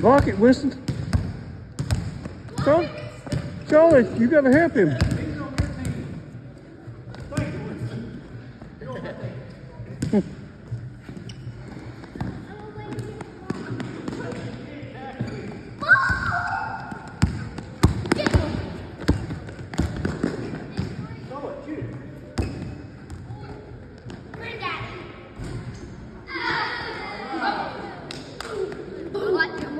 Block it, Winston. Charlie, Charlie, you gotta help him.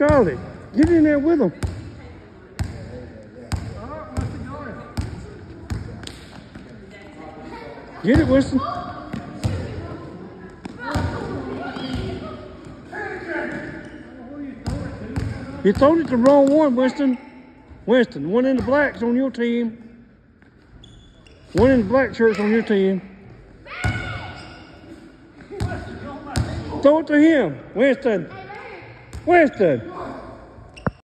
Charlie, get in there with him. Get it, Winston. You thrown it the wrong one, Winston. Winston, one in the black's on your team. One in the black shirt's on your team. Throw it to him. Winston. Winston.